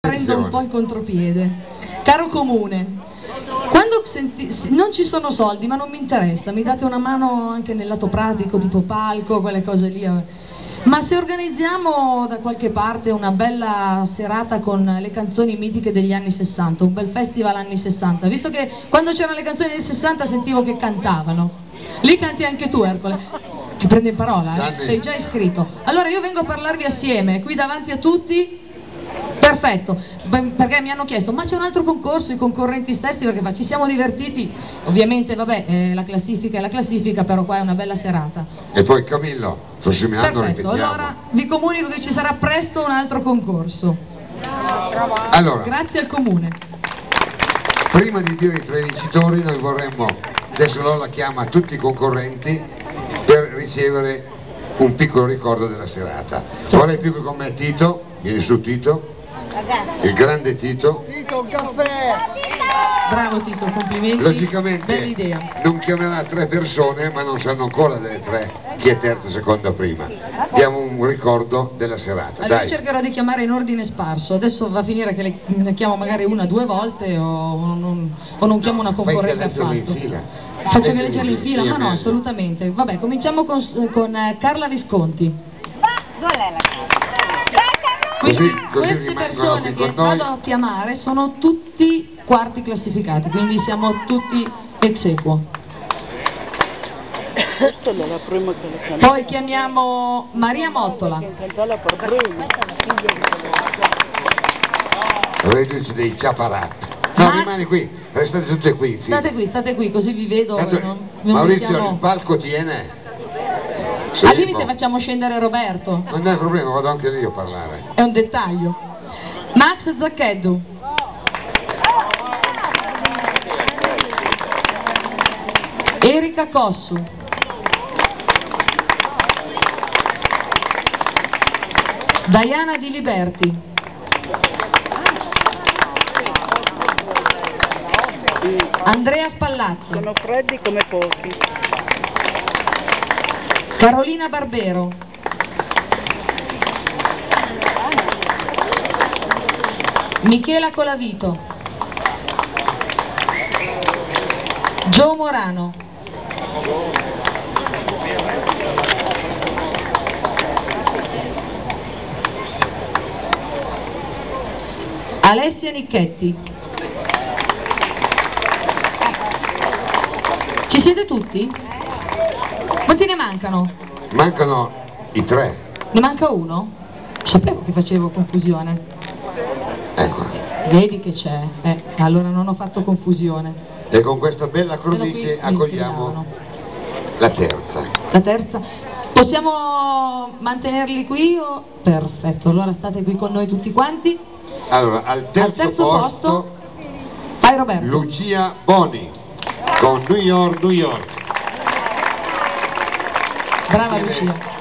prendo un po' in contropiede. Caro comune, quando senti, non ci sono soldi, ma non mi interessa, mi date una mano anche nel lato pratico, tipo palco, quelle cose lì. Ma se organizziamo da qualche parte una bella serata con le canzoni mitiche degli anni 60, un bel festival anni 60, visto che quando c'erano le canzoni degli 60 sentivo che cantavano. Lì canti anche tu, Ercole. Ti prende in parola, eh? Sei già iscritto. Allora io vengo a parlarvi assieme, qui davanti a tutti, Perfetto, perché mi hanno chiesto ma c'è un altro concorso, i concorrenti stessi, perché fa, ci siamo divertiti, ovviamente vabbè eh, la classifica è la classifica, però qua è una bella serata. E poi Camillo, Perfetto, ripetiamo. allora vi comunico che ci sarà presto un altro concorso, Allora, grazie al comune. prima di dire i tre vincitori, noi vorremmo, adesso Lola chiama tutti i concorrenti per ricevere un piccolo ricordo della serata. Vorrei più che con me Tito, vieni su Tito, il grande Tito, Bravo Tito, complimenti, bella logicamente idea. non chiamerà tre persone ma non sanno ancora delle tre chi è terza, seconda, prima. Diamo un ricordo della serata, Allora dai. io cercherò di chiamare in ordine sparso, adesso va a finire che le, ne chiamo magari una due volte o non, o non chiamo una concorrente che leggerli in affatto. fila. Faccio che Leggerli in fila? Ma è no, assolutamente. Vabbè, cominciamo con, con eh, Carla Visconti. Così- Quindi così queste persone che vado a chiamare sono tutti quarti classificati, quindi siamo tutti ex equo. È. Poi chiamiamo Maria Mottola. Reduci dei ciaparat. No, Ma- rimani qui, restate tutte qui. sì. state qui, state qui, così vi vedo. Tanto- non- non Maurizio, mettiamo- il palco tiene. Al Sì, limite boh. facciamo scendere Roberto, Non è problema, vado anche lì a parlare. è un dettaglio. Max Zaccheddu, Erika Cossu, Diana Di Liberti, Andrea Spallazzi, Sono freddi come pochi. Carolina Barbero, Michela Colavito, Gio Morano, Alessia Nicchetti. Ci siete tutti? Quanti ne mancano? Mancano i tre. Ne manca uno? Sapevo che facevo confusione. Ecco. Vedi che c'è, eh, allora non ho fatto confusione. E con questa bella cornice accogliamo la terza. La terza? Possiamo mantenerli qui o... Perfetto, allora state qui con noi tutti quanti. Allora, al terzo, Al terzo posto, posto, vai Roberto. Lucia Boni con New York, New York. Brava. Lucia.